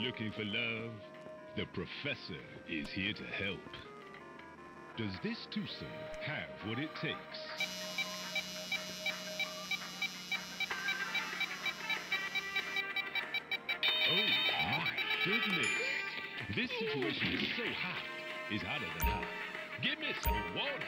Looking for love? The professor is here to help. Does this twosome have what it takes? Oh my goodness! This situation is so hot. It's hotter than hot. Give me some water.